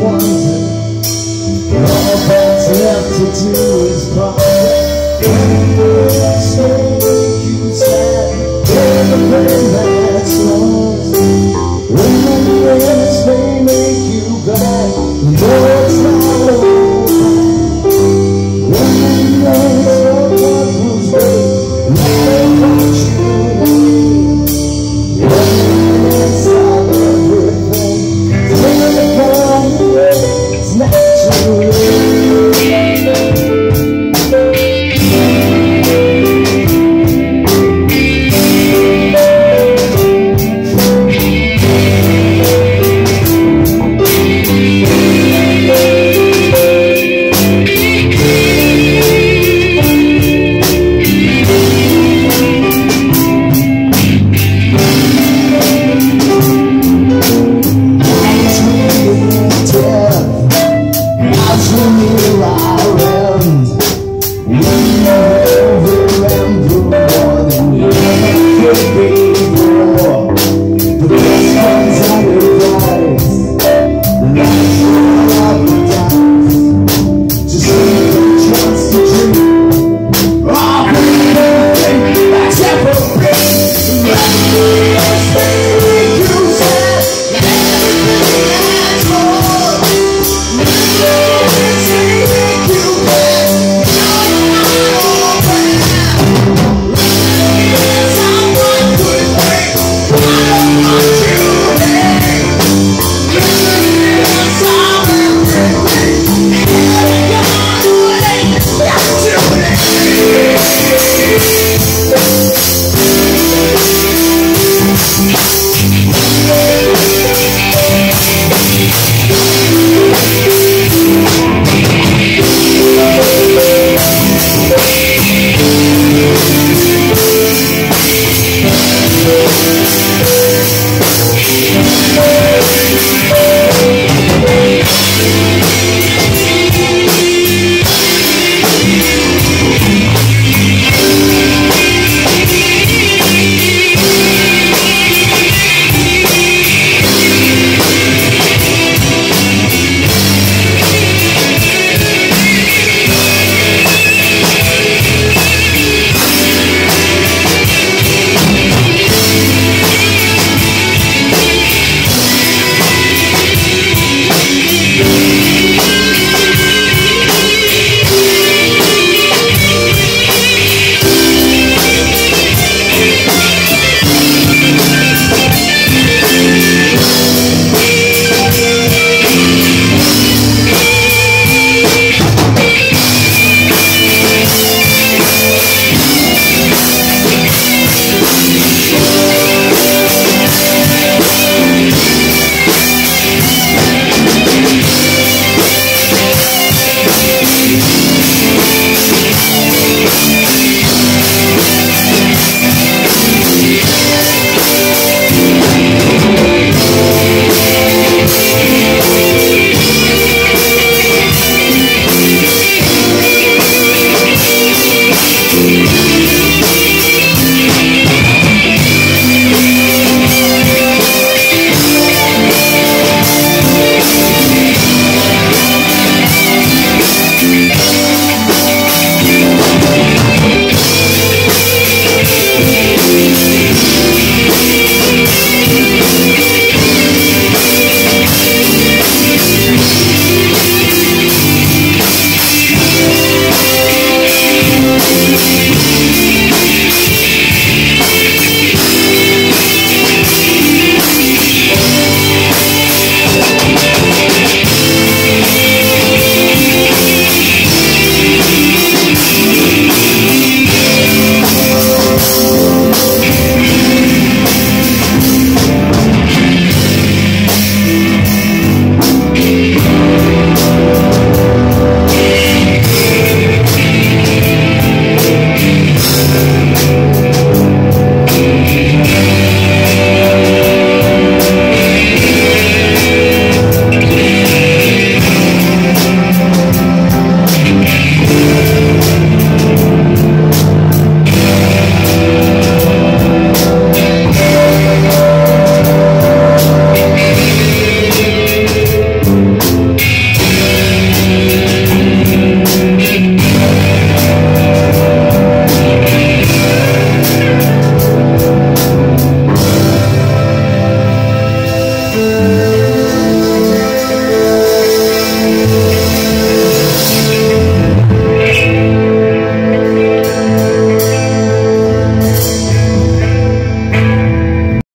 wanted All that's left to do is part touch with me.